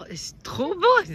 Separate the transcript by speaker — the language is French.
Speaker 1: Oh, c'est trop beau ça.